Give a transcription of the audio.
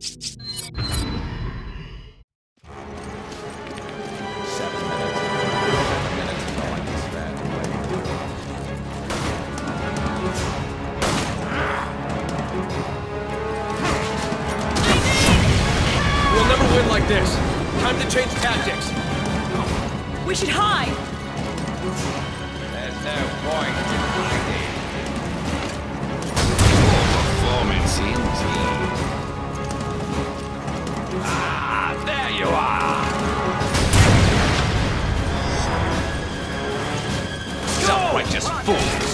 We do We'll never win like this. Time to change tactics. We should hide! There's no point Self-righteous fools.